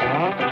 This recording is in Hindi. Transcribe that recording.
Huh?